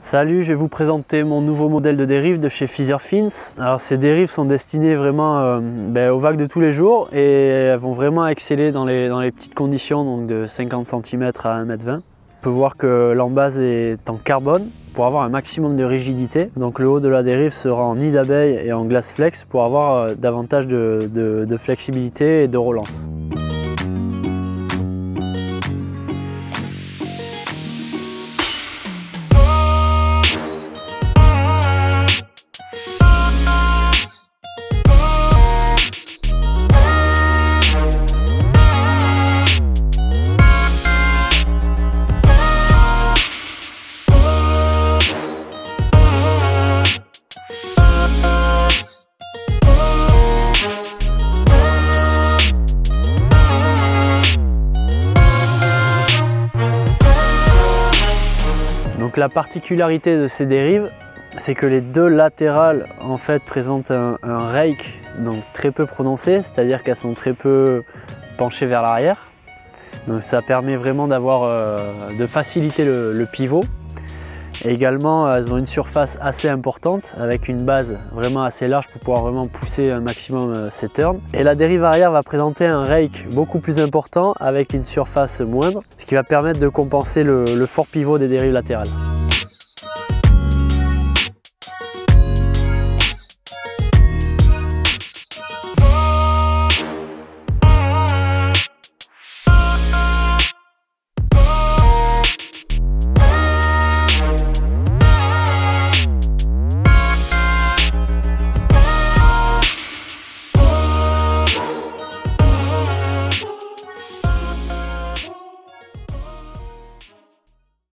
Salut, je vais vous présenter mon nouveau modèle de dérive de chez Feather Fins. Alors ces dérives sont destinées vraiment euh, ben, aux vagues de tous les jours et elles vont vraiment exceller dans les, petites conditions, donc de 50 cm à 1m20. On peut voir que l'embase est en carbone pour avoir un maximum de rigidité. Donc le haut de la dérive sera en nid d'abeille et en glace flex pour avoir euh, davantage de flexibilité et de relance. Donc la particularité de ces dérives, c'est que les deux latérales en fait présentent un, rake donc très peu prononcé, c'est-à-dire qu'elles sont très peu penchées vers l'arrière. Donc ça permet vraiment d'avoir euh, de faciliter le, pivot. Également, elles ont une surface assez importante avec une base vraiment assez large pour pouvoir vraiment pousser un maximum euh, ces turns. Et la dérive arrière va présenter un rake beaucoup plus important avec une surface moindre, ce qui va permettre de compenser le fort pivot des dérives latérales.